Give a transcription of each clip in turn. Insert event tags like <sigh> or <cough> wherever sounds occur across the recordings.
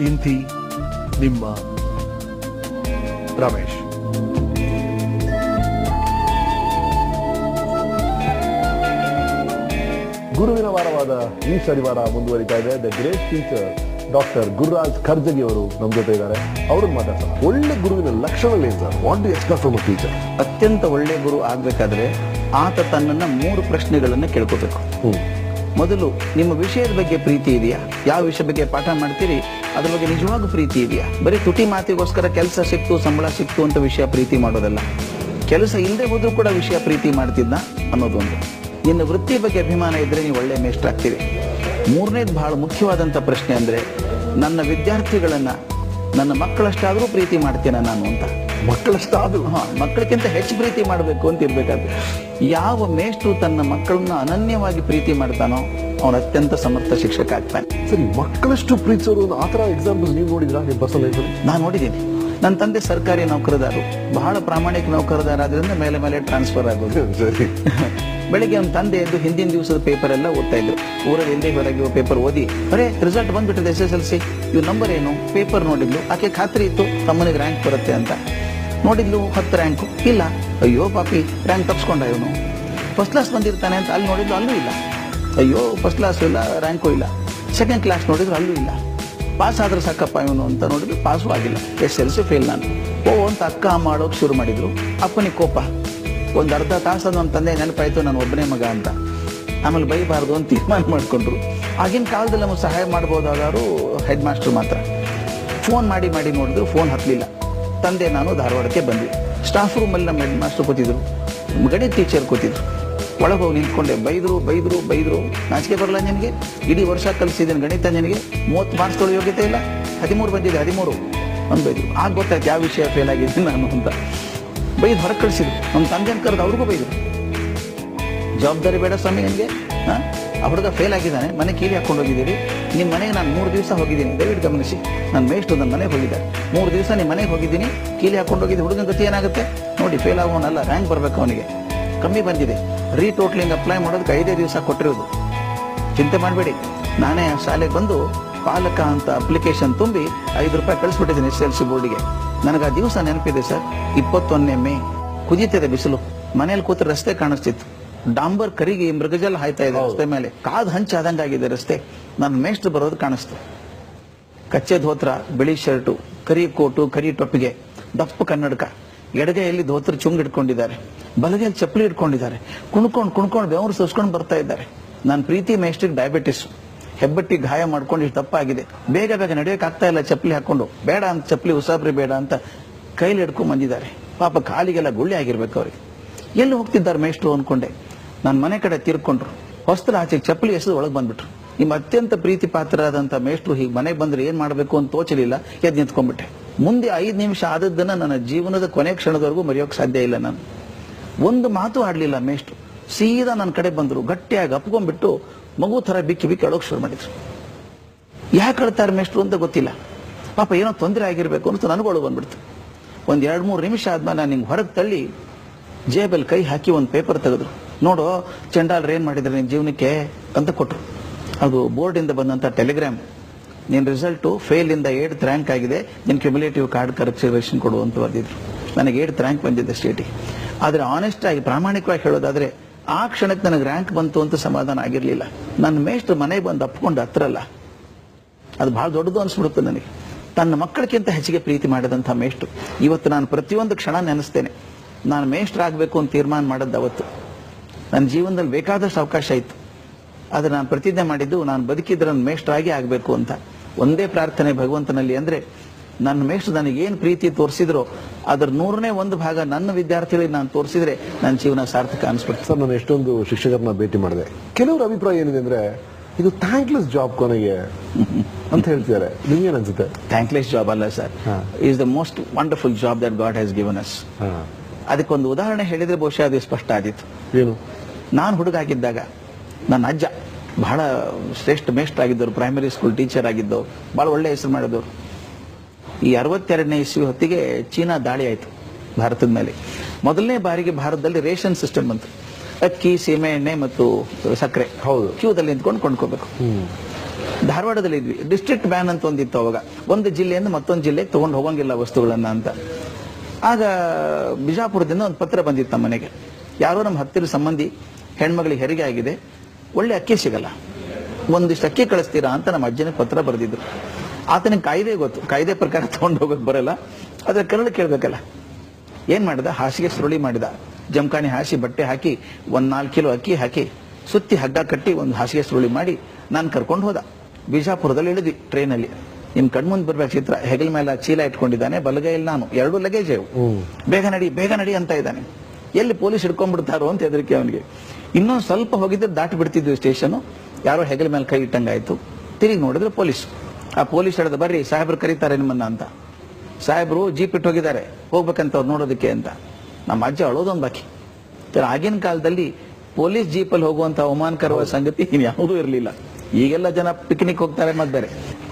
ಇಂತಿ ನಿಮ್ಮ ರಮೇಶ್. ಗುರುವಿನ ವಾರವಾದ ಈ ಶನಿವಾರ ಮುಂದುವರಿತಾ ಇದೆ. The great teacher doctor Gururaj Kharjagi ಅವರು ನಮ್ಮ ಜೊತೆ ಇದ್ದಾರೆ. ಅವ್ರನ್ನ ಮಾತಾಡ್ತಾರೆ ಒಳ್ಳೆ ಗುರುವಿನ ಲಕ್ಷಣಗಳೇನು sir? What do expect from teacher ಅತ್ಯಂತ ಒಳ್ಳೆ ಗುರು ಆಗ್ಬೇಕಾದ್ರೆ ಆತ ತನ್ನನ್ನ ಮೂರು ಪ್ರಶ್ನೆಗಳನ್ನು ಕೇಳ್ಕೋಬೇಕು. ಮೊದಲು ನಿಮ್ಮ ವಿಷಯದ ಬಗ್ಗೆ ಪ್ರೀತಿ ಇದೆಯಾ? ಯಾವ ವಿಷಯ ಬಗ್ಗೆ ಪಾಠ ಮಾಡ್ತೀರಿ? ಅದ್ರ ಬಗ್ಗೆ ನಿಜವಾಗೂ ಪ್ರೀತಿ ಇದೆಯಾ? ಬರೀ ತುಟಿ ಮಾತಿಗೋಸ್ಕರ ಕೆಲಸ ಸಿಕ್ತು, ಸಂಬಳ ಸಿಕ್ತು ಅಂತ ವಿಷಯ ಪ್ರೀತಿ ಮಾಡೋದಲ್ಲ. ಕೆಲಸ ಇಲ್ಲದೆ ಹೋದ್ರೂ ಕೂಡ ವಿಷಯ ಪ್ರೀತಿ ಮಾಡ್ತಿದ್ದ ಅನ್ನೋದೊಂದು ನಿನ್ನ ವೃತ್ತಿ ಬಗ್ಗೆ ಅಭಿಮಾನ ಇದ್ರೆ ನೀವು ಒಳ್ಳೆ ಮೇಷ್ಟ್ರಾಗ್ತೀರಿ. ಮೂರನೇದು ಬಹಳ ಮುಖ್ಯವಾದಂಥ ಪ್ರಶ್ನೆ ಅಂದರೆ, ನನ್ನ ವಿದ್ಯಾರ್ಥಿಗಳನ್ನ ನನ್ನ ಮಕ್ಕಳಷ್ಟಾದರೂ ಪ್ರೀತಿ ಮಾಡ್ತೇನೆ ನಾನು ಅಂತ. ಮಕ್ಕಳಷ್ಟಾದರೂ? ಹಾಂ ಮಕ್ಕಳಿಗಿಂತ ಹೆಚ್ಚು ಪ್ರೀತಿ ಮಾಡಬೇಕು ಅಂತ ಇರಬೇಕಾದ್ರೆ ಯಾವ ಮೇಷ್ಟ್ರು ತನ್ನ ಮಕ್ಕಳನ್ನ ಅನನ್ಯವಾಗಿ ಪ್ರೀತಿ ಮಾಡ್ತಾನೋ ಅವನು ಅತ್ಯಂತ ಸಮರ್ಥ ಶಿಕ್ಷಕ ಆಗ್ತಾನೆ. ಸರಿ ಮಕ್ಕಳಷ್ಟು ಪ್ರೀತಿಸೋರು ಆ ಥರ ಎಕ್ಸಾಂಪಲ್ಸ್ ನೀವು ನೋಡಿದ್ರಾ ನಿಮ್ಮ ಲೈಫಲ್ಲಿ ನಾನು ನೋಡಿದ್ದೀನಿ. ನನ್ನ ತಂದೆ ಸರ್ಕಾರಿ ನೌಕರದಾರು. ಬಹಳ ಪ್ರಾಮಾಣಿಕ ನೌಕರದಾರ ಆದ್ರಿಂದ ಮೇಲೆ ಮೇಲೆ ಟ್ರಾನ್ಸ್ಫರ್ ಆಗೋದು. ಸರಿ. <laughs> ಬೆಳಿಗ್ಗೆ ನಮ್ಮ ತಂದೆ ಎದ್ದು ಹಿಂದಿನ ದಿವಸದ ಪೇಪರ್ ಎಲ್ಲ ಓದ್ತಾ ಇದ್ರು. ಊರಲ್ಲಿ ಹಿಂದೆ ಹೊರಗೆ ಪೇಪರ್ ಓದಿ ಅರೆ ರಿಸಲ್ಟ್ ಬಂದ್ಬಿಟ್ಟಿದೆ ಎಸ್ ಎಸ್ ಎಲ್ ಸಿ. ಇವ್ ನಂಬರ್ ಏನು? ಪೇಪರ್ ನೋಡಿದ್ಲು. ಆಕೆ ಖಾತ್ರಿ ಇತ್ತು. ತಮ್ಮನಿಗೆ ರ್ಯಾಂಕ್ ಬರುತ್ತೆ ಅಂತ. ನೋಡಿದ್ಲು ಹತ್ತು ರ್ಯಾಂಕು ಇಲ್ಲ. ಅಯ್ಯೋ ಪಾಪಿ ರ್ಯಾಂಕ್ ತಪ್ಸ್ಕೊಂಡ ಇವನು. ಫಸ್ಟ್ ಕ್ಲಾಸ್ ಬಂದಿರ್ತಾನೆ ಅಂತ ಅಲ್ಲಿ ನೋಡಿದ್ಲು ಅಲ್ಲೂ ಇಲ್ಲ. ಅಯ್ಯೋ ಫಸ್ಟ್ ಕ್ಲಾಸ್ ಇಲ್ಲ ರ್ಯಾಂಕು ಇಲ್ಲ. ಸೆಕೆಂಡ್ ಕ್ಲಾಸ್ ನೋಡಿದ್ರು ಅಲ್ಲೂ ಇಲ್ಲ. ಪಾಸ್ ಆದ್ರೆ ಸಾಕಪ್ಪ ಇವನು ಅಂತ ನೋಡಿದ್ರು ಪಾಸು ಆಗಿಲ್ಲ. ಎಸ್ ಎಲ್ ಸಿ ಫೇಲ್ ನಾನು. ಓ, ಅಂತ ಅಕ್ಕ ಮಾಡೋಕೆ ಶುರು ಮಾಡಿದ್ರು. ಅಪ್ಪನಿಗೆ ಕೋಪ. ಒಂದು ಅರ್ಧ ತಾಸು ನನ್ನ ತಂದೆ ನೆನಪಾಯ್ತು, ನಾನು ಒಬ್ಬನೇ ಮಗ ಅಂತ. ಆಮೇಲೆ ಬೈಬಾರ್ದು ಅಂತ ತೀರ್ಮಾನ ಮಾಡಿಕೊಂಡ್ರು. ಆಗಿನ ಕಾಲದಲ್ಲಿ ನಮಗೆ ಸಹಾಯ ಮಾಡ್ಬೋದಾದವರು ಹೆಡ್ ಮಾಸ್ಟರ್ ಮಾತ್ರ. ಫೋನ್ ಮಾಡಿ ಮಾಡಿ ನೋಡಿದ್ರು ಫೋನ್ ಹತ್ತಲಿಲ್ಲ. ತಂದೆ ನಾನು ಧಾರವಾಡಕ್ಕೆ ಬಂದ್ವಿ. ಸ್ಟಾಫ್ ರೂಮಲ್ಲಿ ನಮ್ಮ ಹೆಡ್ ಮಾಸ್ಟರ್ ಕೂತಿದ್ರು. ಗಣಿತ ಟೀಚರ್ ಕೂತಿದ್ರು. ಒಳಗೆ ಹೋಗಿ ನಿಂತ್ಕೊಂಡೆ. ಬೈದರು ಬೈದರು ಬೈದರು. ನಾಚಿಕೆ ಬರಲ್ಲ ನಿನಗೆ? ಇಡೀ ವರ್ಷ ಕಲಿಸಿದ್ದೀನಿ ಗಣಿತ ನಿನಗೆ. ಮೂವತ್ತು ಮಾರ್ಕ್ಸ್ ಯೋಗ್ಯತೆ ಇಲ್ಲ? ಹದಿಮೂರು ಬಂದಿದೆ, ಹದಿಮೂರು. ಅಂತ ಬೈದ್ರು. ಆಗ ಗೊತ್ತಾಯ್ತು ಯಾವ ವಿಷಯ ಫೇಲ್ ಆಗಿದ್ದೀನಿ ನಾನು ಅಂತ. ಬೈದು ಹೊರಗೆ ಕಳಿಸಿದ್ರು. ನಮ್ಮ ತಂದೆ ಕರೆದು ಅವ್ರಿಗೂ ಬೈದರು. ಜವಾಬ್ದಾರಿ ಬೇಡ ಸ್ವಾಮಿ ನನಗೆ ಆ ಹುಡುಗ ಫೇಲ್ ಆಗಿದ್ದಾನೆ, ಮನೆ ಕೀಲಿ ಹಾಕೊಂಡು ಹೋಗಿದ್ದೀರಿ. ನಿಮ್ಮ ಮನೆಗೆ ನಾನು ಮೂರು ದಿವಸ ಹೋಗಿದ್ದೀನಿ. ದಯವಿಟ್ಟು ಗಮನಿಸಿ ನನ್ನ ಮೇಷ್ಟು ನನ್ನ ಮನೆಗೆ ಹೋಗಿದ್ದೆ ಮೂರು ದಿವಸ ನಿಮ್ಮ ಮನೆಗೆ ಹೋಗಿದ್ದೀನಿ, ಕೀಲಿ ಹಾಕೊಂಡು ಹೋಗಿದ್ದು ಹುಡುಗನ ಗತಿ ಏನಾಗುತ್ತೆ? ನೋಡಿ ಫೇಲ್ ಆಗೋನಲ್ಲ ರ್ಯಾಂಕ್ ಬರಬೇಕು ಅವನಿಗೆ. ಕಮ್ಮಿ ಬಂದಿದೆ. ರೀ ಟೋಟ್ಲಿಂಗ್ ಅಪ್ಲೈ ಮಾಡೋದಕ್ಕೆ ಐದೇ ದಿವಸ ಕೊಟ್ಟಿರೋದು. ಚಿಂತೆ ಮಾಡಬೇಡಿ. ನಾನೇ ಶಾಲೆಗೆ ಬಂದು ಪಾಲಕ ಅಂತ ಅಪ್ಲಿಕೇಶನ್ ತುಂಬಿ ಐದು ರೂಪಾಯಿ ಕಳಿಸ್ಬಿಟ್ಟಿದ್ದೀನಿ ಎಸ್ ಎಲ್ ಸಿ ಬೋರ್ಡಿಗೆ. ನನಗೆ ಆ ದಿವಸ ನೆನಪಿದೆ ಸರ್. ಇಪ್ಪತ್ತೊಂದನೇ ಮೇ. ಕುದೀತಿದೆ ಬಿಸಿಲು. ಮನೇಲಿ ಕೂತು ರಸ್ತೆ ಕಾಣಿಸ್ತಿತ್ತು. ಡಾಂಬರ್ ಕರಿಗೆ ಮೃಗಜಲ ಹಾಯ್ತಾ ಇದೆ ರಸ್ತೆ ಮೇಲೆ. ಕಾದ್ ಹಂಚಾದಂಗಾಗಿದೆ ರಸ್ತೆ. ನನ್ನ ಮೇಷ್ಟ್ರು ಬರೋದು ಕಾಣಿಸ್ತು. ಕಚ್ಚೆ ಧೋತ್ರ ಬಿಳಿ ಶರ್ಟು ಕರಿ ಕೋಟು ಕರಿ ಟೊಪ್ಪಿಗೆ ದಪ್ಪ ಕನ್ನಡಕ. ಎಡಗೈಯಲ್ಲಿ ಧೋತ್ರ ಚುಂಗ್ ಇಟ್ಕೊಂಡಿದ್ದಾರೆ. ಬಲಗೈಯಲ್ಲಿ ಚಪ್ಪಲಿ ಇಟ್ಕೊಂಡಿದ್ದಾರೆ. ಕುಣ್ಕೊಂಡು ಕುಣ್ಕೊಂಡು ಬೆವರು ಸುಸ್ಕೊಂಡು ಬರ್ತಾ ಇದ್ದಾರೆ. ನನ್ನ ಪ್ರೀತಿ ಮೇಷ್ಟ್ರಿಗೆ ಡಯಾಬಿಟಿಸ್ ಹೆಬ್ಬಟ್ಟಿ ಗಾಯ ಮಾಡ್ಕೊಂಡು ಇಷ್ಟು ದಪ್ಪ ಆಗಿದೆ ಬೇಗ ಬೇಗ ನಡೆಯೋಕೆ ಆಗ್ತಾ ಇಲ್ಲ ಚಪ್ಪಲಿ ಹಾಕೊಂಡು ಬೇಡ ಅಂತ ಚಪ್ಪಲಿ ಉಸಾಬ್ರಿ ಬೇಡ ಅಂತ ಕೈಲಿ ಹಿಡ್ಕೊಂಡ್ ಬಂದಿದ್ದಾರೆ. ಪಾಪ ಕಾಲಿಗೆಲ್ಲ ಗುಳ್ಳೆ ಆಗಿರ್ಬೇಕು ಅವ್ರಿಗೆ. ಎಲ್ಲಿ ಹೋಗ್ತಿದ್ದಾರೆ ಮೇಷ್ಟ್ರು ಅನ್ಕೊಂಡೆ ನನ್ನ ಮನೆ ಕಡೆ ತಿರ್ಕೊಂಡ್ರು. ಹೊಸ್ತರ ಆಚೆಗೆ ಚಪ್ಪಲಿ ಎಸೆದು ಒಳಗೆ ಬಂದ್ಬಿಟ್ರು. ನಿಮ್ಮ ಅತ್ಯಂತ ಪ್ರೀತಿ ಪಾತ್ರರಾದಂಥ ಮೇಷ್ಟ್ರು ಹೀಗೆ ಮನೆಗೆ ಬಂದ್ರೆ ಏನು ಮಾಡಬೇಕು ಅಂತ ತೋಚಲಿಲ್ಲ, ಎದ್ದು ನಿಂತ್ಕೊಂಡ್ಬಿಟ್ಟೆ. ಮುಂದೆ ಐದು ನಿಮಿಷ ಆದದ್ದನ್ನು ನನ್ನ ಜೀವನದ ಕೊನೆ ಕ್ಷಣದವರೆಗೂ ಮರೆಯೋಕೆ ಸಾಧ್ಯ ಇಲ್ಲ ನಾನು. ಒಂದು ಮಾತು ಆಡಲಿಲ್ಲ ಮೇಷ್ಟ್ರು. ಸೀದಾ ನನ್ನ ಕಡೆ ಬಂದ್ರು, ಗಟ್ಟಿಯಾಗಿ ಅಪ್ಕೊಂಡ್ಬಿಟ್ಟು ಮಗು ಥರ ಬಿಕ್ಕಿ ಬಿಕ್ಕಿ ಅಳೋಕೆ ಶುರು ಮಾಡಿದ್ರು. ಯಾಕೆ ಅಳ್ತಾರೆ ಮೇಷ್ಟ್ರು ಅಂತ ಗೊತ್ತಿಲ್ಲ. ಪಾಪ ಏನೋ ತೊಂದರೆ ಆಗಿರಬೇಕು ಅಂತ ನನಗೊಳಗೆ ಬಂದ್ಬಿಡ್ತು. ಒಂದು ಎರಡು ಮೂರು ನಿಮಿಷ ಆದ್ಮೇಲೆ ನಾನು ಹಿಂಗೆ ಹೊರಗೆ ತಳ್ಳಿ ಜೇಬಲ್ಲಿ ಕೈ ಹಾಕಿ ಒಂದು ಪೇಪರ್ ತೆಗೆದ್ರು. ನೋಡು, ಚಂಡಾಲ್ರು ರೇನ್ ಮಾಡಿದ್ರೆ ನಿನ್ನ ಜೀವನಕ್ಕೆ ಅಂತ ಕೊಟ್ಟರು ಅದು ಬೋರ್ಡಿಂದ ಬಂದಂತ ಟೆಲಿಗ್ರಾಮ್ ನಿನ್ನ ರಿಸಲ್ಟು ಫೇಲ್ ಇಂದ ಏಡ್ತ್ ರ್ಯಾಂಕ್ ಆಗಿದೆ, ನಿನ್ ಕ್ಯುಮುಲೇಟಿವ್ ಕಾರ್ಡ್ ಕರೆಕ್ಷನ್ ಕೊಡು ಅಂತ ಬರೆದಿದ್ರು. ನನಗೆ ಏಟ್ ರ್ಯಾಂಕ್ ಬಂದಿದ್ದೆ ಸ್ಟೇಟಿಗೆ ಆದ್ರೆ ಆನೆಸ್ಟ್ ಆಗಿ, ಪ್ರಾಮಾಣಿಕವಾಗಿ ಹೇಳೋದಾದ್ರೆ, ಆ ಕ್ಷಣಕ್ಕೆ ನನಗೆ ರ್ಯಾಂಕ್ ಬಂತು ಅಂತ ಸಮಾಧಾನ ಆಗಿರಲಿಲ್ಲ. ನನ್ನ ಮೇಷ್ಟ್ರು ಮನೆಗೆ ಬಂದು ಅಪ್ಕೊಂಡು ಹತ್ರಲ್ಲ ಅದು ಬಹಳ ದೊಡ್ಡದು ಅನ್ಸ್ಬಿಡುತ್ತೆ ನನಗೆ. ತನ್ನ ಮಕ್ಕಳಿಗಿಂತ ಹೆಚ್ಚಿಗೆ ಪ್ರೀತಿ ಮಾಡಿದಂಥ ಮೇಷ್ಟ್ರು. ಇವತ್ತು ನಾನು ಪ್ರತಿಯೊಂದು ಕ್ಷಣ ನೆನೆಸ್ತೇನೆ. ನಾನು ಮೇಷ್ಟ್ರ ಆಗಬೇಕು ಅಂತ ತೀರ್ಮಾನ ಮಾಡದ್ದು ಅವತ್ತು. ನನ್ನ ಜೀವನದಲ್ಲಿ ಬೇಕಾದಷ್ಟು ಅವಕಾಶ ಇತ್ತು. ಆದರೆ ನಾನು ಪ್ರತಿಜ್ಞೆ ಮಾಡಿದ್ದು ನಾನು ಬದುಕಿದ್ರೆ ನನ್ನ ಮೇಷ್ಟ್ರಾಗಿ ಆಗಬೇಕು ಅಂತ. ಒಂದೇ ಪ್ರಾರ್ಥನೆ ಭಗವಂತನಲ್ಲಿ ಅಂದ್ರೆ ನನ್ನ ಮೇಷ್ಟ್ರು ನನಗೆ ಏನು ಪ್ರೀತಿ ತೋರಿಸಿದ್ರು ಅದರ ನೂರನೇ ಒಂದು ಭಾಗ ನನ್ನ ವಿದ್ಯಾರ್ಥಿಗಳಿಗೆ ನಾನು ತೋರಿಸಿದ್ರೆ ನನ್ನ ಜೀವನ ಸಾರ್ಥಕ ಅನಿಸ್ಬಿಡ್ತು. ಸರ್ ನಾನು ಎಷ್ಟೊಂದು ಶಿಕ್ಷಕರನ್ನ ಭೇಟಿ ಮಾಡಿದೆ. ಕೆಲವರ ಅಭಿಪ್ರಾಯ ಏನಿದೆ ಅಂದರೆ ಇದು ಥ್ಯಾಂಕ್ಲೆಸ್ ಜಾಬ್ ಕೊನೆಗೆ ಅಂತ ಹೇಳ್ತಿದ್ದಾರೆ. ನಿಮ್ಗೇನು ಅನ್ಸುತ್ತೆ? ಥ್ಯಾಂಕ್ಲೆಸ್ ಜಾಬ್ ಅಲ್ಲ sir. Is the most wonderful job that God has given us. ಅದಕ್ಕೊಂದು ಉದಾಹರಣೆ ಹೇಳಿದ್ರೆ ಬಹುಶಃ ಅದು ಸ್ಪಷ್ಟ ಆದಿತ್ತು ಏನು? ನಾನು ಹುಡುಗಾಗಿದ್ದಾಗ ನನ್ನ ಅಜ್ಜ ಬಹಳ ಶ್ರೇಷ್ಠ ಮೇಷ್ಟ್ರ ಆಗಿದ್ದವರು ಪ್ರೈಮರಿ ಸ್ಕೂಲ್ ಟೀಚರ್ ಆಗಿದ್ದವರು ಭಾಳ ಒಳ್ಳೆ ಹೆಸರು ಮಾಡಿದವರು. ಈ ಅರವತ್ತೆರಡನೇ ಇಸ್ವಿ ಹೊತ್ತಿಗೆ ಚೀನಾ ದಾಳಿ ಆಯಿತು ಭಾರತದ ಮೇಲೆ. ಮೊದಲನೇ ಬಾರಿಗೆ ಭಾರತದಲ್ಲಿ ರೇಷನ್ ಸಿಸ್ಟಮ್ ಬಂತು. ಅಕ್ಕಿ ಸೀಮೆ ಎಣ್ಣೆ ಮತ್ತು ಸಕ್ಕರೆ ಹೌದು. ಕ್ಯೂದಲ್ಲಿ ನಿಂತ್ಕೊಂಡು ಕೊಂಡ್ಕೋಬೇಕು. ಧಾರವಾಡದಲ್ಲಿ ಇದ್ವಿ. ಡಿಸ್ಟ್ರಿಕ್ಟ್ ಬ್ಯಾನ್ ಅಂತ ಒಂದಿತ್ತು ಅವಾಗ. ಒಂದು ಜಿಲ್ಲೆಯಿಂದ ಮತ್ತೊಂದು ಜಿಲ್ಲೆಗೆ ತಗೊಂಡು ಹೋಗೋಂಗಿಲ್ಲ ವಸ್ತುಗಳನ್ನು ಅಂತ. ಆಗ ಬಿಜಾಪುರದಿಂದ ಒಂದು ಪತ್ರ ಬಂದಿತ್ತು ನಮ್ಮ ಮನೆಗೆ. ಯಾರೋ ನಮ್ಮ ಹತ್ತಿರ ಸಂಬಂಧಿ ಹೆಣ್ಮಗಳಿಗೆ ಹೆರಿಗೆ ಆಗಿದೆ ಒಳ್ಳೆ ಅಕ್ಕಿ ಸಿಗಲ್ಲ. ಒಂದಿಷ್ಟು ಅಕ್ಕಿ ಕಳಿಸ್ತೀರಾ ಅಂತ ನಮ್ಮ ಅಜ್ಜನ ಪತ್ರ ಬರೆದಿದ್ರು. ಆತನಿಗೆ ಕಾಯ್ದೆ ಗೊತ್ತು ಕಾಯ್ದೆ ಪ್ರಕಾರ ತಗೊಂಡು ಹೋಗೋಕೆ ಬರಲ್ಲ. ಅದ್ರ ಕರಳು ಕೇಳ್ಬೇಕಲ್ಲ. ಏನ್ ಮಾಡಿದ? ಹಾಸಿಗೆ ಸುರುಳಿ ಮಾಡಿದ. ಜಮಖಾನಿ ಹಾಸಿ ಬಟ್ಟೆ ಹಾಕಿ ಒಂದ್ ನಾಲ್ಕು ಕಿಲೋ ಅಕ್ಕಿ ಹಾಕಿ ಸುತ್ತಿ ಹಗ್ಗ ಕಟ್ಟಿ ಒಂದು ಹಾಸಿಗೆ ಸುರುಳಿ ಮಾಡಿ ನಾನು ಕರ್ಕೊಂಡು ಹೋದ. ಬಿಜಾಪುರದಲ್ಲಿ ಇಳಿದ್ವಿ ಟ್ರೈನಲ್ಲಿ. ನಿಮ್ ಕಣ್ಮುಂದ್ ಬರ್ಬೇಕು ಚಿತ್ರ ಹೆಗಲ್ ಮೇಲೆ ಚೀಲ ಇಟ್ಕೊಂಡಿದ್ದಾನೆ ಬಲಗೈಯಲ್ಲಿ ನಾನು. ಎರಡು ಲಗೇಜ್ ಬೇಗ ನಡಿ ಬೇಗ ನಡಿ ಅಂತ ಇದ್ದಾನೆ. ಎಲ್ಲಿ ಪೊಲೀಸ್ ಹಿಡ್ಕೊಂಡ್ಬಿಡ್ತಾರೋ ಅಂತ ಹೆದರಿಕೆ ಅವನಿಗೆ. ಇನ್ನೊಂದು ಸ್ವಲ್ಪ ಹೋಗಿದ್ರೆ ದಾಟಿ ಬಿಡ್ತಿದ್ವಿ ಸ್ಟೇಷನ್ ಯಾರೋ ಹೆಗಲ ಮೇಲೆ ಕೈ ಇಟ್ಟಂಗಾಯ್ತು. ತಿರುಗಿ ನೋಡಿದ್ರೆ ಪೊಲೀಸ್. ಆ ಪೊಲೀಸ್ ಹೇಳಿದ ಬರ್ರಿ ಸಾಹೇಬ್ರು ಕರೀತಾರೆ ನಿಮ್ಮನ್ನ ಅಂತ. ಸಾಹೇಬ್ರು ಜೀಪ್ ಇಟ್ಟು ಹೋಗಿದ್ದಾರೆ. ಹೋಗ್ಬೇಕಂತ ಅವ್ರು ನೋಡೋದಕ್ಕೆ ಅಂತ. ನಮ್ಮ ಅಜ್ಜ ಅಳೋದೊಂದು ಬಾಕಿ. ಆಗಿನ ಕಾಲದಲ್ಲಿ ಪೊಲೀಸ್ ಜೀಪಲ್ಲಿ ಹೋಗುವಂತ ಅವಮಾನಕರವಾದ ಸಂಗತಿ ಯಾವುದೂ ಇರಲಿಲ್ಲ. ಈಗೆಲ್ಲ ಜನ ಪಿಕ್ನಿಕ್ ಹೋಗ್ತಾರೆ ಮತ್ತೆ ಬೇರೆ.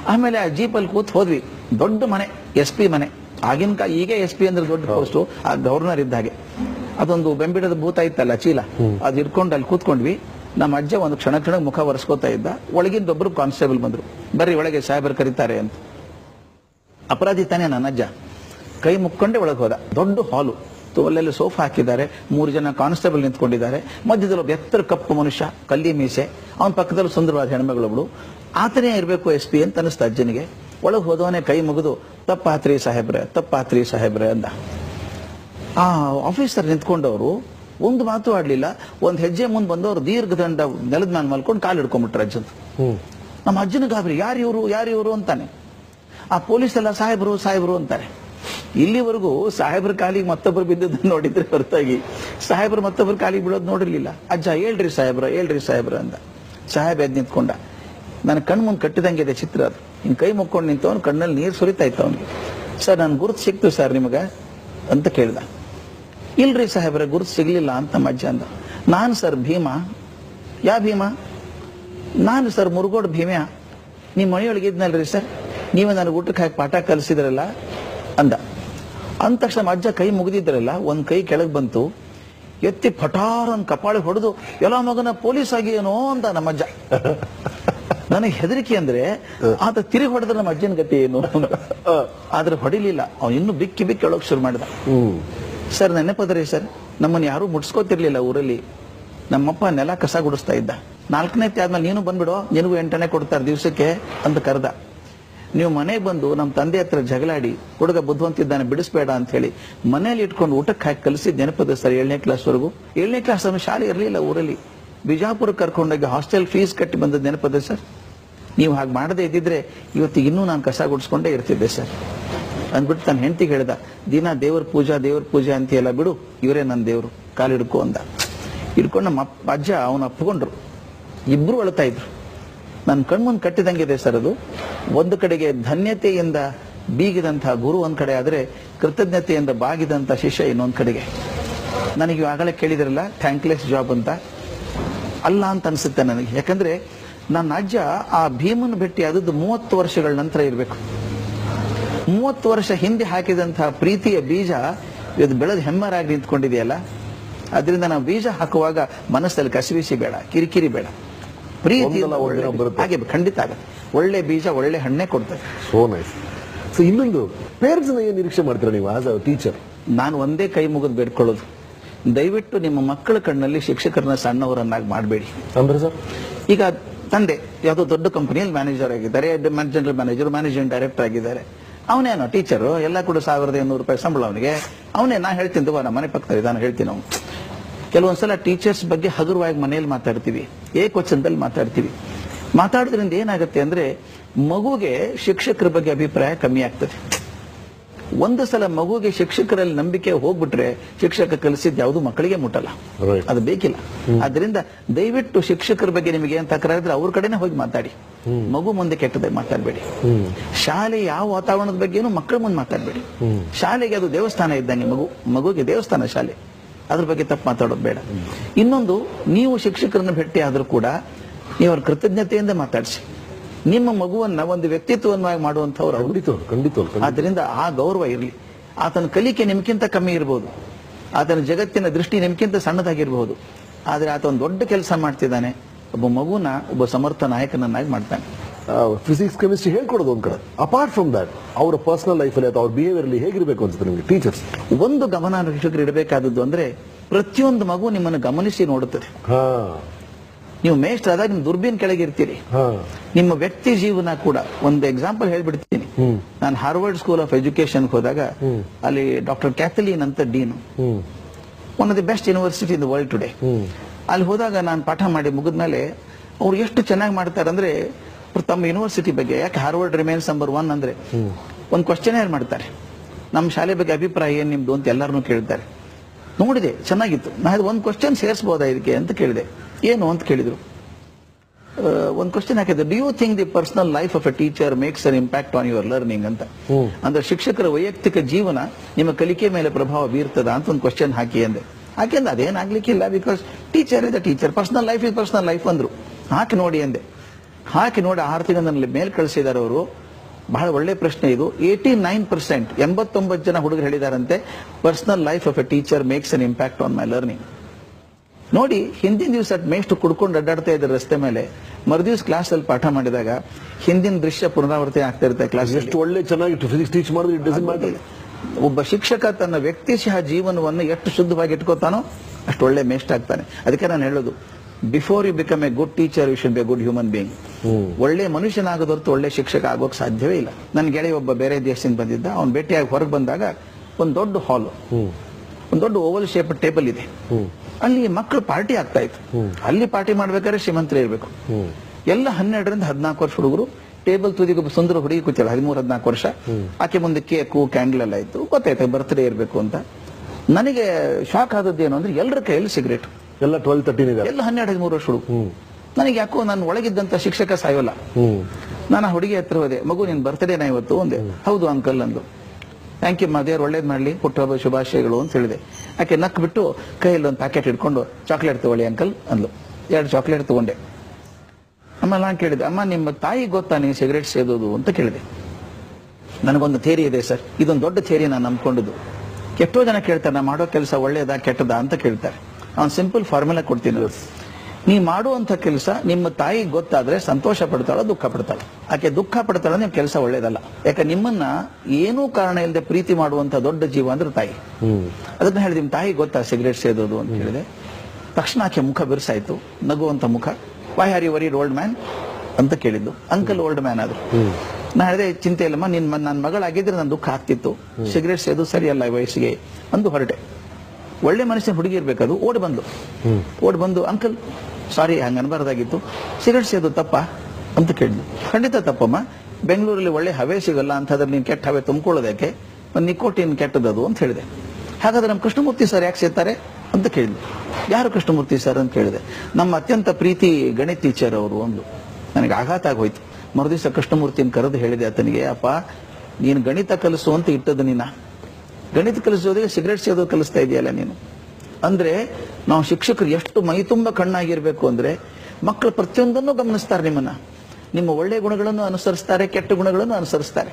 ಆಮೇಲೆ ಆ ಜೀಪಲ್ಲಿ ಕೂತ್ ಹೋದ್ವಿ. ದೊಡ್ಡ ಮನೆ ಎಸ್ ಪಿ ಮನೆ. ಆಗಿನ ಕಾಲ ಈಗ ಎಸ್ ಪಿ ಅಂದ್ರೆ ದೊಡ್ಡ ಪೋಸ್ಟು ಆ ಗವರ್ನರ್ ಇದ್ದ ಹಾಗೆ. ಅದೊಂದು ಬೆಂಬಿಡದ ಭೂತ ಇತ್ತಲ್ಲ ಚೀಲ. ಅದು ಇಟ್ಕೊಂಡು ಅಲ್ಲಿ ಕೂತ್ಕೊಂಡ್ವಿ. ನಮ್ಮ ಅಜ್ಜ ಒಂದು ಕ್ಷಣ ಕ್ಷಣ ಮುಖ ಒರೆಸ್ಕೋತಾ ಇದ್ದ. ಒಳಗಿಂದ ಒಬ್ರು ಕಾನ್ಸ್ಟೇಬಲ್ ಬಂದ್ರು. ಬರ್ರಿ ಒಳಗೆ ಸಾಹೇಬರು ಕರೀತಾರೆ ಅಂತ. ಅಪರಾಧಿ ತಾನೇ ನನ್ನ ಅಜ್ಜ. ಕೈ ಮುಕ್ಕೊಂಡೆ ಒಳಗೆ ಹೋದ. ದೊಡ್ಡ ಹಾಲು. ಅಲ್ಲೆಲ್ಲ ಸೋಫಾ ಹಾಕಿದ್ದಾರೆ. ಮೂರು ಜನ ಕಾನ್ಸ್ಟೇಬಲ್ ನಿಂತ್ಕೊಂಡಿದ್ದಾರೆ. ಮಧ್ಯದಲ್ಲಿ ಒಬ್ಬ ಎತ್ತರ ಕಪ್ಪು ಮನುಷ್ಯ ಕಲ್ಲಿ ಮೀಸೆ. ಅವನ ಪಕ್ಕದಲ್ಲಿ ಸುಂದರವಾದ ಹೆಣ್ಮಗಳೊಬ್ಳು. ಆತನೇ ಇರಬೇಕು ಎಸ್ ಪಿ ಅಂತ ಅನಿಸ್ತಾ ಅಜ್ಜನಿಗೆ. ಒಳಗೆ ಹೋದವನೇ ಕೈ ಮುಗಿದು ತಪ್ಪಾತ್ರಿ ಸಾಹೇಬ್ರೆ ತಪ್ಪಾತ್ರಿ ಸಾಹೇಬ್ರೆ ಅಂದ. ಆ ಆಫೀಸರ್ ನಿಂತ್ಕೊಂಡವರು ಒಂದು ಮಾತು ಆಡ್ಲಿಲ್ಲ. ಒಂದು ಹೆಜ್ಜೆ ಮುಂದೆ ಬಂದವರು ದೀರ್ಘದಂಡ ನೆಲದ ಮ್ಯಾನ್ ಮಲ್ಕೊಂಡು ಕಾಲು ಹಿಡ್ಕೊಂಡ್ಬಿಟ್ರು ಅಜ್ಜನ್. ನಮ್ಮ ಅಜ್ಜನ ಗಾಬರಿ ಯಾರು ಇವರು ಯಾರು ಇವರು ಅಂತಾನೆ. ಆ ಪೊಲೀಸ್ ಎಲ್ಲ ಸಾಹೇಬರು ಸಾಹೇಬರು ಅಂತಾರೆ. ಇಲ್ಲಿವರೆಗೂ ಸಾಹೇಬ್ರ ಕಾಲಿಗೆ ಮತ್ತೊಬ್ರು ಬಿದ್ದದನ್ನ ನೋಡಿದ್ರೆ ಹೊರತಾಗಿ ಸಾಹೇಬ್ರು ಮತ್ತೊಬ್ರು ಕಾಲಿಗೆ ಬಿಡೋದು ನೋಡಿರ್ಲಿಲ್ಲ. ಅಜ್ಜ ಹೇಳ್ರಿ ಸಾಹೇಬ್ರ ಹೇಳ್ರಿ ಸಾಹೇಬ್ರ ಅಂತ ಸಾಹೇಬ್ ಎದ್ ನಿಂತ್ಕೊಂಡ. ನನ್ನ ಕಣ್ಣು ಮುಂದೆ ಇದೆ ಚಿತ್ರ ಅದು. ಹಿಂಗೆ ಕೈ ಮುಕ್ಕೊಂಡು ನಿಂತವನು ಕಣ್ಣಲ್ಲಿ ನೀರು ಸುರಿತಾ ಇತ್ತು ಅವನಿಗೆ. ಸರ್ ನನ್ನ ಗುರುತು ಸಿಕ್ತು ಸರ್ ನಿಮಗೆ ಅಂತ ಕೇಳ್ದ. ಇಲ್ರಿ ಸಾಹೇಬ್ರೆ ಗುರುತು ಸಿಗ್ಲಿಲ್ಲ ಅಂತ ನಮ್ಮ ಅಜ್ಜ ಅಂದ. ನಾನು ಸರ್ ಭೀಮಾ? ಯಾ ಭೀಮಾ? ನಾನು ಸರ್ ಮುರುಗೋಡ್ ಭೀಮ್ಯಾ? ನಿಮ್ಮ ಮನೆಯೊಳಗೆ ಇದ್ನಲ್ರಿ ಸರ್? ನೀವು ನನಗೆ ಊಟಕ್ಕೆ ಹಾಕಿ ಪಾಠ ಕಲಿಸಿದ್ರಲ್ಲ? ಅಂದ. ಅಂದ ತಕ್ಷಣ ನಮ್ಮ ಅಜ್ಜ ಕೈ ಮುಗಿದಿದ್ರಲ್ಲ ಒಂದ್ ಕೈ ಕೆಳಗೆ ಬಂತು. ಎತ್ತಿ ಪಟಾರ್ ಅಂತ ಕಪಾಳಿ ಹೊಡೆದು ಎಲ್ಲ ಮಗನ ಪೊಲೀಸ್ ಆಗಿ ಏನೋ ಅಂತ ನಮ್ಮ ಅಜ್ಜ. ನನಗೆ ಹೆದರಿಕೆ ಅಂದ್ರೆ ಆತ ತಿರುಗಿ ಹೊಡೆದ್ರೆ ನಮ್ಮ ಅಜ್ಜನ ಗತಿ ಏನು? ಆದ್ರೆ ಹೊಡಿಲಿಲ್ಲ. ಅವನು ಇನ್ನು ಬಿಕ್ಕಿ ಬಿಕ್ಕಿ ಒಳಗ್ ಶುರು ಮಾಡಿದ. ಸರ್, ನೆನಪದ್ರಿ ಸರ್, ನಮ್ಮನ್ನು ಯಾರೂ ಮುಡ್ಸ್ಕೋತಿರ್ಲಿಲ್ಲ ಊರಲ್ಲಿ. ನಮ್ಮಪ್ಪ ನೆಲ ಕಸ ಗುಡಿಸ್ತಾ ಇದ್ದ. ನಾಲ್ಕನೇ ಆದ್ಮೇಲೆ ನೀನು ಬಂದ್ಬಿಡು, ನಿನಗೂ ಎಂಟನೇ ಕೊಡ್ತಾರೆ ದಿವಸಕ್ಕೆ ಅಂತ ಕರೆದ. ನೀವು ಮನೆಗೆ ಬಂದು ನಮ್ಮ ತಂದೆ ಹತ್ರ ಜಗಳಾಡಿ, ಹುಡುಗ ಬುದ್ಧವಂತಿದ್ದಾನೆ, ಬಿಡಿಸ್ಬೇಡ ಅಂತ ಹೇಳಿ ಮನೇಲಿ ಇಟ್ಕೊಂಡು ಊಟಕ್ಕೆ ಹಾಕಿ ಕಲಿಸಿ ನೆನಪದ ಸರ್, ಏಳನೇ ಕ್ಲಾಸ್ ವರೆಗೂ ಏಳನೇ ಕ್ಲಾಸ್ ನಮ್ಮ ಶಾಲೆ ಇರಲಿಲ್ಲ ಊರಲ್ಲಿ. ಬಿಜಾಪುರ ಕರ್ಕೊಂಡೋಗಿ ಹಾಸ್ಟೆಲ್ ಫೀಸ್ ಕಟ್ಟಿ ಬಂದದ್ದು ನೆನಪದ ಸರ್. ನೀವು ಹಾಗೆ ಮಾಡದೇ ಇದ್ದಿದ್ರೆ ಇವತ್ತಿಗೆ ಇನ್ನೂ ನಾನು ಕಸ ಗುಡಿಸ್ಕೊಂಡೇ ಇರ್ತಿದ್ದೆ ಸರ್. ಅಂದ್ಬಿಟ್ಟು ತನ್ನ ಹೆಂಡತಿಗೆ ಹೇಳ್ದ, ದಿನ ದೇವ್ರ ಪೂಜಾ, ದೇವ್ರ ಪೂಜೆ ಹೇಳ ಬಿಡು, ಇವರೇ ನನ್ನ ದೇವರು, ಕಾಲು ಹಿಡ್ಕೊ ಅಂದ ಹಿಡ್ಕೊಂಡು ನಮ್ಮ ಅಪ್ಪ, ಅಜ್ಜ ಅವನ ಅಪ್ಕೊಂಡ್ರು ಇಬ್ರು ಅಳ್ತಾ ಇದ್ರು. ನನ್ನ ಕಣ್ಮುಂದ್ ಕಟ್ಟಿದಂಗಿದೆ ಸರ್ ಅದು. ಒಂದು ಕಡೆಗೆ ಧನ್ಯತೆಯಿಂದ ಬೀಗಿದಂತಹ ಗುರು ಒಂದ್ ಕಡೆ ಆದ್ರೆ ಕೃತಜ್ಞತೆಯಿಂದ ಬಾಗಿದಂತ ಶಿಷ್ಯ ಇನ್ನೊಂದ್ ಕಡೆಗೆ. ನನಗೆ ಆಗಲೇ ಕೇಳಿದ್ರಲ್ಲ ಥ್ಯಾಂಕ್ಲೆಸ್ ಜಾಬ್ ಅಂತ. ಅಲ್ಲ ಅಂತ ಅನ್ಸುತ್ತೆ ನನಗೆ. ಯಾಕಂದ್ರೆ ನನ್ನ ಅಜ್ಜ ಆ ಭೀಮನ್ ಭೇಟಿ ಆದದ್ದು ಮೂವತ್ತು ವರ್ಷಗಳ ನಂತರ ಇರಬೇಕು. ಮೂವತ್ತು ವರ್ಷ ಹಿಂದೆ ಹಾಕಿದಂತಹ ಪ್ರೀತಿಯ ಬೀಜ ಇದು ಬೆಳೆದು ಹೆಮ್ಮರಾಗಿ ನಿಂತ್ಕೊಂಡಿದೆಯಲ್ಲ? ಅದರಿಂದ ನಾವು ಬೀಜ ಹಾಕುವಾಗ ಮನಸ್ಸಲ್ಲಿ ಕಸಿವಿಸಿ ಬೇಡ ಕಿರಿಕಿರಿ ಬೇಡ. ಪ್ರೀತಿ. ಹಾಗೆ ಖಂಡಿತ ಆಗುತ್ತೆ. ಒಳ್ಳೆ ಬೀಜ ಒಳ್ಳೆ ಹಣ್ಣೆ ಕೊಡ್ತದೆ. ಸೋ ನೈಸ್ ಸೊ ಇನ್ನೊಂದು ಪೇರೆಂಟ್ಸ್ ಏನು ನಿರೀಕ್ಷೆ ಮಾಡ್ತೀರಾ ನೀವು ಆಸ್ ಅ ಟೀಚರ್ ನಾನು ಒಂದೇ ಕೈ ಮುಗಿದು ಬೇಡ್ಕೊಳ್ಳೋದು. ದಯವಿಟ್ಟು ನಿಮ್ಮ ಮಕ್ಕಳ ಕಣ್ಣಲ್ಲಿ ಶಿಕ್ಷಕರನ್ನ ಸಣ್ಣವರನ್ನಾಗಿ ಮಾಡಬೇಡಿ. ಅಂದ್ರೆ ಸರ್ ಈಗ ತಂದೆ ಯಾವುದೋ ದೊಡ್ಡ ಕಂಪನಿಯಲ್ಲಿ ಮ್ಯಾನೇಜರ್ ಆಗಿದ್ದಾರೆ ಜನರಲ್ ಮ್ಯಾನೇಜರ್ ಮ್ಯಾನೇಜಿಂಗ್ ಡೈರೆಕ್ಟರ್ ಆಗಿದ್ದಾರೆ. ಅವನೇನೋ ಟೀಚರು ಎಲ್ಲ ಕೂಡ ಸಾವಿರದ ಇನ್ನೂರು ರೂಪಾಯಿ ಸಂಬಳ ಅವನಿಗೆ. ಅವನೇ ನಾ ಹೇಳ್ತೀನಿ ತಗೋ, ನಮ್ಮ ಮನೆ ಪಕ್ಕದಲ್ಲಿ ನಾನು ಹೇಳ್ತೀನಿ ಅವನು. ಕೆಲವೊಂದ್ಸಲ ಟೀಚರ್ಸ್ ಬಗ್ಗೆ ಹಗುರವಾಗಿ ಮನೆಯಲ್ಲಿ ಮಾತಾಡ್ತೀವಿ ಏಕವಚನದಲ್ಲಿ ಮಾತಾಡ್ತೀವಿ. ಮಾತಾಡೋದ್ರಿಂದ ಏನಾಗುತ್ತೆ ಅಂದ್ರೆ ಮಗುಗೆ ಶಿಕ್ಷಕರ ಬಗ್ಗೆ ಅಭಿಪ್ರಾಯ ಕಮ್ಮಿ ಆಗ್ತದೆ. ಒಂದು ಸಲ ಮಗುಗೆ ಶಿಕ್ಷಕರಲ್ಲಿ ನಂಬಿಕೆ ಹೋಗ್ಬಿಟ್ರೆ ಶಿಕ್ಷಕ ಕಲಿಸಿದ್ ಯಾವುದು ಮಕ್ಕಳಿಗೆ ಮುಟ್ಟಲ್ಲ. ಅದು ಬೇಕಿಲ್ಲ. ಅದರಿಂದ ದಯವಿಟ್ಟು ಶಿಕ್ಷಕರ ಬಗ್ಗೆ ನಿಮಗೆ ಏನ್ ತಕರಾರಿದ್ರೆ ಅವ್ರ ಕಡೆನೆ ಹೋಗಿ ಮಾತಾಡಿ. ಮಗು ಮುಂದೆ ಕೆಟ್ಟದಾಗಿ ಮಾತಾಡಬೇಡಿ. ಶಾಲೆ ಯಾವ ವಾತಾವರಣದ ಬಗ್ಗೆನೂ ಮಕ್ಕಳ ಮುಂದೆ ಮಾತಾಡಬೇಡಿ. ಶಾಲೆಗೆ ಅದು ದೇವಸ್ಥಾನ ಇದ್ದಂಗೆ ಮಗು ಮಗುಗೆ ದೇವಸ್ಥಾನ ಶಾಲೆ. ಅದ್ರ ಬಗ್ಗೆ ತಪ್ಪು ಮಾತಾಡೋದು ಬೇಡ. ಇನ್ನೊಂದು ನೀವು ಶಿಕ್ಷಕರನ್ನ ಭೇಟಿ ಆದ್ರೂ ಕೂಡ ನೀವು ಅವ್ರ ಕೃತಜ್ಞತೆಯಿಂದ ಮಾತಾಡಿಸಿ. ನಿಮ್ಮ ಮಗುವನ್ನ ಒಂದು ವ್ಯಕ್ತಿತ್ವವನ್ನಾಗಿ ಮಾಡುವಂತವ್ರು ಅವರು. ಖಂಡಿತ ಖಂಡಿತ ಆದ್ರಿಂದ ಆ ಗೌರವ ಇರಲಿ. ಆತನ ಕಲಿಕೆ ನಿಮ್ಗಿಂತ ಕಮ್ಮಿ ಇರಬಹುದು ಆತನ ಜಗತ್ತಿನ ದೃಷ್ಟಿ ನಿಮ್ಗಿಂತ ಸಣ್ಣದಾಗಿರಬಹುದು ಆದ್ರೆ ಆತ ಒಂದು ದೊಡ್ಡ ಕೆಲಸ ಮಾಡ್ತಿದ್ದಾನೆ. ಒಬ್ಬ ಮಗುನ ಒಬ್ಬ ಸಮರ್ಥ ನಾಯಕನನ್ನಾಗಿ ಮಾಡ್ತಾನೆ. ಫಿಸಿಕ್ಸ್ ಕೆಮಿಸ್ಟ್ರಿ ಹೇಳ್ಕೊಡೋದು ಒಂದ್ ಕಡೆ. ಅಪಾರ್ಟ್ ಫ್ರಮ್ ದಟ್ ಅವರ ಪರ್ಸನಲ್ ಲೈಫಲ್ಲಿ ಅಥವಾ ಅವ್ರ ಬಿಹೇವಿಯರ್ ಅಲ್ಲಿ ಹೇಗಿರಬೇಕು ಅನ್ಸುತ್ತೆ ನಿಮಗೆ ಟೀಚರ್ಸ್ ಒಂದು ಗಮನ ಶಿಕ್ಷಕರು ಇಡಬೇಕಾದದ್ದು ಅಂದ್ರೆ ಪ್ರತಿಯೊಂದು ಮಗು ನಿಮ್ಮನ್ನು ಗಮನಿಸಿ ನೋಡುತ್ತದೆ. ನೀವು ಮೇಷ್ಟ್ರಾದಾಗ ನಿಮ್ ದುರ್ಬೀನ್ ಕೆಳಗೆ ಇರ್ತೀರಿ ಹಾ. ನಿಮ್ಮ ವ್ಯಕ್ತಿ ಜೀವನ ಕೂಡ ಒಂದು ಎಕ್ಸಾಂಪಲ್ ಹೇಳ್ಬಿಡ್ತೀನಿ. ನಾನು ಹಾರ್ವರ್ಡ್ ಸ್ಕೂಲ್ ಆಫ್ ಎಜುಕೇಶನ್ ಹೋದಾಗ ಅಲ್ಲಿ ಡಾಕ್ಟರ್ ಕ್ಯಾಥಲೀನ್ ಅಂತ dean. One of the best university in the world today ಅಲ್ಲಿ ಹೋದಾಗ ನಾನು ಪಾಠ ಮಾಡಿ ಮುಗಿದ್ಮೇಲೆ ಅವ್ರು ಎಷ್ಟು ಚೆನ್ನಾಗಿ ಮಾಡ್ತಾರೆ ಅಂದ್ರೆ ಅವ್ರು ತಮ್ಮ ಯೂನಿವರ್ಸಿಟಿ ಬಗ್ಗೆ ಯಾಕೆ ಹಾರ್ವರ್ಡ್ ರಿಮೇನ್ಸ್ ನಂಬರ್ ಒನ್ ಅಂದ್ರೆ ಒಂದು ಕ್ವಶನ್ ಮಾಡ್ತಾರೆ. ನಮ್ಮ ಶಾಲೆ ಬಗ್ಗೆ ಅಭಿಪ್ರಾಯ ಏನ್ ನಿಮ್ದು ಅಂತ ಎಲ್ಲರನ್ನೂ ಕೇಳ್ತಾರೆ. ನೋಡಿದೆ ಚೆನ್ನಾಗಿತ್ತು. ನಾನು ಒಂದು ಕ್ವಶನ್ ಸೇರಿಸಬಹುದಾ ಇದಕ್ಕೆ ಅಂತ ಕೇಳಿದೆ. ಏನು ಅಂತ ಕೇಳಿದ್ರು. ಒಂದು ಕ್ವಶನ್ ಹಾಕಿದ್ರು. Do you think the personal life of a teacher makes an impact on your learning ಅಂತ. ಅಂದ್ರೆ ಶಿಕ್ಷಕರ ವೈಯಕ್ತಿಕ ಜೀವನ ನಿಮ್ಮ ಕಲಿಕೆ ಮೇಲೆ ಪ್ರಭಾವ ಬೀರ್ತದ ಅಂತ ಒಂದು ಕ್ವಶನ್ ಹಾಕಿ ಅಂದೆ. ಯಾಕೆಂದ್ರೆ ಅದೇನಾಗ್ಲಿಕ್ಕಿಲ್ಲ because teacher is a teacher personal life is personal life ಅಂದ್ರು. ಹಾಕಿ ನೋಡಿ ಅಂದೆ. ಹಾಕಿ ನೋಡಿ ಆರು ತಿಂಗಳಲ್ಲಿ ಮೇಲ್ ಕಳಿಸಿದಾರೆ ಅವರು. ಬಹಳ ಒಳ್ಳೆ ಪ್ರಶ್ನೆ ಇದು. ಏಟಿ ನೈನ್ ಪರ್ಸೆಂಟ್ ಎಂಬತ್ತೊಂಬತ್ತು ಜನ ಹುಡುಗರು ಹೇಳಿದಾರಂತೆ personal life of a teacher makes an impact on my learning ನೋಡಿ ಹಿಂದಿನ ದಿವಸ ಮೇಷ್ಟು ಕುಡ್ಕೊಂಡು ಅಡ್ಡಾಡ್ತಾ ಇದ್ದಾರೆ ರಸ್ತೆ ಮೇಲೆ. ಮರುದಿವ್ಸ ಕ್ಲಾಸ್ ಅಲ್ಲಿ ಪಾಠ ಮಾಡಿದಾಗ ಹಿಂದಿನ ದೃಶ್ಯ ಪುನರಾವರ್ತನೆ ಆಗ್ತಾ ಇರುತ್ತೆ ಕ್ಲಾಸ್ ಎಷ್ಟು ಒಳ್ಳೆ ಚೆನ್ನಾಗಿತ್ತು ಫಿಸಿಕ್ಸ್ ಟೀಚ್ ಮಾಡಿದ್ರೆ ಒಬ್ಬ ಶಿಕ್ಷಕ ತನ್ನ ವ್ಯಕ್ತಿಶಃ ಜೀವನವನ್ನು ಎಷ್ಟು ಶುದ್ಧವಾಗಿ ಇಟ್ಕೋತಾನೋ ಅಷ್ಟು ಒಳ್ಳೆ ಮೇಸ್ಟ್ ಆಗ್ತಾನೆ. ಅದಕ್ಕೆ ನಾನು ಹೇಳೋದು before you become a good teacher you should be good human being ಒಳ್ಳೆ ಮನುಷ್ಯನಾಗದೊರ್ತು ಹೊರತು ಒಳ್ಳೆ ಶಿಕ್ಷಕ ಆಗೋಕೆ ಸಾಧ್ಯವೇ ಇಲ್ಲ. ನನ್ನ ಗೆಳೆಯ ಒಬ್ಬ ಬೇರೆ ದೇಶದಿಂದ ಬಂದಿದ್ದ ಅವ್ನು ಭೇಟಿಯಾಗಿ ಹೊರಗೆ ಬಂದಾಗ ಒಂದು ದೊಡ್ಡ ಹಾಲ್ ಒಂದು ದೊಡ್ಡ ಓವಲ್ ಶೇಪ್ ಟೇಬಲ್ ಇದೆ. ಅಲ್ಲಿ ಮಕ್ಕಳು ಪಾರ್ಟಿ ಆಗ್ತಾ ಇತ್ತು. ಅಲ್ಲಿ ಪಾರ್ಟಿ ಮಾಡ್ಬೇಕಾದ್ರೆ ಶ್ರೀಮಂತರೇ ಇರಬೇಕು. ಎಲ್ಲ ಹನ್ನೆರಡರಿಂದ ಹದಿನಾಲ್ಕು ವರ್ಷ ಹುಡುಗರು ಟೇಬಲ್ ತುದಿಗೆ ಒಬ್ಬ ಸುಂದರ ಹುಡುಗಿ ಕೂತಿಲ್ಲ ಹದಿಮೂರು ಹದಿನಾಲ್ಕು ವರ್ಷ. ಆಕೆ ಮುಂದೆ ಕೇಕು ಕ್ಯಾಂಡಲ್ ಎಲ್ಲ ಇತ್ತು. ಗೊತ್ತಾಯ್ತು ಬರ್ತ್ಡೇ ಇರಬೇಕು ಅಂತ. ನನಗೆ ಶಾಕ್ ಆದದ್ದು ಏನು ಅಂದ್ರೆ ಎಲ್ಲರ ಕೈಯಲ್ಲಿ ಸಿಗರೇಟ್ ಎಲ್ಲ ಟ್ವೆಲ್ ತರ್ಟೀನ್ ಇದೆ ಎಲ್ಲ ಹನ್ನೆರಡು ಹದಿಮೂರು ವರ್ಷ ಹುಡುಗ ನನಗೆ ಯಾಕೋ ನಾನು ಒಳಗಿದ್ದಂತ ಶಿಕ್ಷಕ ಸಾಯೋಲ್ಲ. ನಾನು ಹುಡುಗಿ ಹತ್ರ ಹೋದೆ ಮಗು ನಿನ್ ಬರ್ತ್ಡೇನ ಇವತ್ತು ಒಂದೇ ಹೌದು ಅಂಕಲ್ ಅಂದು. ಥ್ಯಾಂಕ್ ಯು ದೇವ್ರು ಒಳ್ಳೇದು ಮಾಡಲಿ. ಹುಟ್ಟುಹಬ್ಬ ಶುಭಾಶಯಗಳು ಅಂತ ಹೇಳಿದೆ. ಯಾಕೆ ನಕ್ ಬಿಟ್ಟು ಕೈಯಲ್ಲಿ ಒಂದು ಪ್ಯಾಕೆಟ್ ಇಟ್ಕೊಂಡು ಚಾಕ್ಲೇಟ್ ತಗೊಳ್ಳಿ ಅಂಕಲ್ ಅಂದ್ಲು. ಎರಡು ಚಾಕ್ಲೇಟ್ ತಗೊಂಡೆ. ಅಮ್ಮ, ನಾನು ಕೇಳಿದೆ, ಅಮ್ಮ, ನಿಮ್ಮ ತಾಯಿ ಗೊತ್ತಾ ನೀವು ಸಿಗರೇಟ್ ಸೇದೋದು? ಅಂತ ಕೇಳಿದೆ. ನನಗೊಂದು ಥೇರಿ ಇದೆ ಸರ್ ಇದೊಂದು ದೊಡ್ಡ ಥೇರಿ ನಾನು ನಂಬ್ಕೊಂಡಿದ್ದು. ಎಷ್ಟೋ ಜನ ಕೇಳ್ತಾರೆ, ನಾ ಮಾಡೋ ಕೆಲಸ ಒಳ್ಳೇದಾ ಕೆಟ್ಟದಾ? ಅಂತ ಕೇಳ್ತಾರೆ. ಅವ್ನು ಸಿಂಪಲ್ ಫಾರ್ಮುಲಾ ಕೊಡ್ತೀನಿ ನೀ ಮಾಡುವಂತ ಕೆಲಸ ನಿಮ್ಮ ತಾಯಿ ಗೊತ್ತಾದ್ರೆ ಸಂತೋಷ ಪಡ್ತಾಳ ದುಃಖ ಪಡ್ತಾಳ? ಆಕೆ ದುಃಖ ಪಡ್ತಾಳ ನಿಮ್ ಕೆಲಸ ಒಳ್ಳೇದಲ್ಲ. ಯಾಕೆ ನಿಮ್ಮನ್ನ ಏನೂ ಕಾರಣ ಇಲ್ಲದೆ ಪ್ರೀತಿ ಮಾಡುವಂತ ದೊಡ್ಡ ಜೀವ ಅಂದ್ರೆ ತಾಯಿ. ಅದನ್ನ ಹೇಳಿದ ನಿಮ್ ತಾಯಿ ಗೊತ್ತಾ ಸಿಗರೇಟ್ ಸೇದೋದು ಅಂತ ಹೇಳಿದೆ. ತಕ್ಷಣ ಆಕೆ ಮುಖ ಬಿರ್ಸಾಯ್ತು ನಗುವಂತ ಮುಖ. Why are you worried old man ಅಂತ ಕೇಳಿದ್ದು. ಅಂಕಲ್ ಓಲ್ಡ್ ಮ್ಯಾನ್ ಆದ್ರು. ನಾ ಹೇಳಿದೆ ಚಿಂತೆ ಇಲ್ಲಮ್ಮ ನಿನ್ ನನ್ನ ಮಗಳಾಗಿದ್ರೆ ನನ್ನ ದುಃಖ ಆಗ್ತಿತ್ತು. ಸಿಗರೇಟ್ ಸೇದು ಸರಿಯಲ್ಲ ವಯಸ್ಸಿಗೆ ಅಂದು ಹೊರಟೆ. ಒಳ್ಳೆ ಮನುಷ್ಯನ ಹುಡುಗಿ ಇರ್ಬೇಕದು ಓಡಿ ಬಂದ್ಲು. ಓಡಿ ಬಂದು ಅಂಕಲ್ ಸಾರಿ ಹಂಗ ಅನ್ಬಾರ್ದಾಗಿತ್ತು. ಸಿಗರೇಟ್ ಸೇದು ತಪ್ಪ? ಅಂತ ಕೇಳಿದ್ಲು. ಖಂಡಿತ ತಪ್ಪಮ್ಮ. ಬೆಂಗಳೂರಲ್ಲಿ ಒಳ್ಳೆ ಹವೆ ಸಿಗಲ್ಲ ಅಂತಂದ್ರೆ ನೀನ್ ಕೆಟ್ಟ ಹವೆ ತುಂಬಿಕೊಳ್ಳೋದಕ್ಕೆ ಒಂದು ನಿಕೋಟಿನ್ ಕೆಟ್ಟದದು ಅಂತ ಹೇಳಿದೆ. ಹಾಗಾದ್ರೆ ನಮ್ಮ ಕೃಷ್ಣಮೂರ್ತಿ ಸರ್ ಯಾಕೆ ಸೇರ್ತಾರೆ ಅಂತ ಕೇಳಿದ್ಲು. ಯಾರು ಕೃಷ್ಣಮೂರ್ತಿ ಸರ್? ಅಂತ ಕೇಳಿದೆ. ನಮ್ಮ ಅತ್ಯಂತ ಪ್ರೀತಿ ಗಣಿತ ಟೀಚರ್ ಅವರು ಒಂದು ನನಗೆ ಆಘಾತ ಆಗೋಯ್ತು. ಮರುದಿವಸ ಕೃಷ್ಣಮೂರ್ತಿನ ಕರೆದು ಹೇಳಿದೆ ಆತನಿಗೆ ಅಪ್ಪ ನೀನು ಗಣಿತ ಕಲಿಸು ಅಂತ ಇಟ್ಟದ್ದು ನೀನ? ಗಣಿತ ಕಲಿಸೋದಿಗೆ ಸಿಗರೇಟ್ ಸೇದೋ ಕಲಿಸ್ತಾ ಇದೆಯಲ್ಲ ನೀನು? ಅಂದ್ರೆ ನಾವು ಶಿಕ್ಷಕರು ಎಷ್ಟು ಮೈ ತುಂಬ ಕಣ್ಣಾಗಿರ್ಬೇಕು ಅಂದ್ರೆ ಮಕ್ಕಳು ಪ್ರತಿಯೊಂದನ್ನು ಗಮನಿಸ್ತಾರೆ ನಿಮ್ಮನ್ನ. ನಿಮ್ಮ ಒಳ್ಳೆ ಗುಣಗಳನ್ನು ಅನುಸರಿಸ್ತಾರೆ ಕೆಟ್ಟ ಗುಣಗಳನ್ನು ಅನುಸರಿಸ್ತಾರೆ.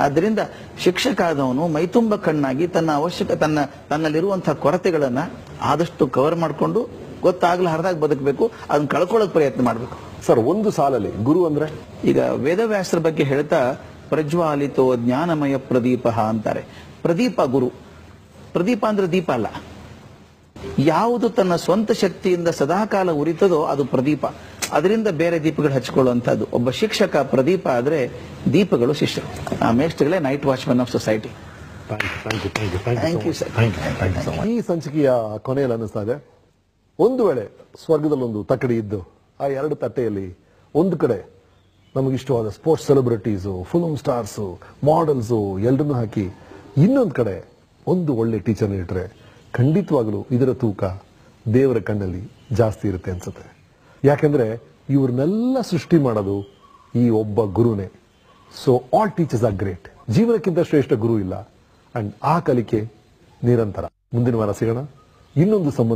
ಆದ್ರಿಂದ ಶಿಕ್ಷಕ ಆದವನು ಮೈತುಂಬ ಕಣ್ಣಾಗಿ ತನ್ನ ಅವಶ್ಯಕ ತನ್ನ ತನ್ನಲ್ಲಿರುವಂತಹ ಕೊರತೆಗಳನ್ನ ಆದಷ್ಟು ಕವರ್ ಮಾಡಿಕೊಂಡು ಗೊತ್ತಾಗ್ಲ ಹರಿದಾಗ ಬದುಕಬೇಕು ಅದನ್ನ ಕಳ್ಕೊಳ್ಳೋಕೆ ಪ್ರಯತ್ನ ಮಾಡಬೇಕು. ಸರ್ ಒಂದು ಸಾಲಲ್ಲಿ ಗುರು ಅಂದ್ರೆ? ಈಗ ವೇದವ್ಯಾಸರ ಬಗ್ಗೆ ಹೇಳ್ತಾ ಪ್ರಜ್ವಾಲಿತೋ ಜ್ಞಾನಮಯ ಪ್ರದೀಪ ಅಂತಾರೆ. ಪ್ರದೀಪ ಗುರು. ಪ್ರದೀಪ ಅಂದ್ರೆ ದೀಪ ಅಲ್ಲ. ಯಾವುದು ತನ್ನ ಸ್ವಂತ ಶಕ್ತಿಯಿಂದ ಸದಾಕಾಲ ಉರಿತದೋ ಅದು ಪ್ರದೀಪ. ಅದರಿಂದ ಬೇರೆ ದೀಪಗಳು ಹಚ್ಕೊಳ್ಳುವಂತಹದ್ದು ಒಬ್ಬ ಶಿಕ್ಷಕ ಪ್ರದೀಪ ಆದ್ರೆ ದೀಪಗಳು ಶಿಷ್ಯರು. ಆ ಮೇಸ್ಟ್ಗಳೇ ನೈಟ್ ವಾಚ್ಮನ್ ಆಫ್ ಸೊಸೈಟಿ. ಈ ಸಂಚಿಕೆಯ ಕೊನೆಯಲ್ಲಿ ಅನ್ನಿಸ್ತಾ ಇದೆ. ಒಂದು ವೇಳೆ ಸ್ವರ್ಗದಲ್ಲಿ ಒಂದು ತಕ್ಕಡಿ ಇದ್ದು ಆ ಎರಡು ತಟ್ಟೆಯಲ್ಲಿ ಒಂದು ಕಡೆ ನಮಗಿಷ್ಟವಾದ sports celebrities film stars models ಎಲ್ಲರನ್ನೂ ಹಾಕಿ ಇನ್ನೊಂದು ಕಡೆ ಒಂದು ಒಳ್ಳೆ ಟೀಚರ್ ಇಟ್ಟರೆ ಖಂಡಿತವಾಗಲೂ ಇದರ ತೂಕ ದೇವರ ಕಣ್ಣಲ್ಲಿ ಜಾಸ್ತಿ ಇರುತ್ತೆ ಅನ್ಸುತ್ತೆ. ಯಾಕೆಂದ್ರೆ ಇವ್ರನ್ನೆಲ್ಲ ಸೃಷ್ಟಿ ಮಾಡೋದು ಈ ಒಬ್ಬ ಗುರುನೇ. So all teachers are great ಜೀವನಕ್ಕಿಂತ ಶ್ರೇಷ್ಠ ಗುರು ಇಲ್ಲ. ಅಂಡ್ ಆ ಕಲಿಕೆ ನಿರಂತರ. ಮುಂದಿನ ವಾರ ಸಿಗೋಣ. ಇನ್ನೊಂದು ಸಂಬಂಧ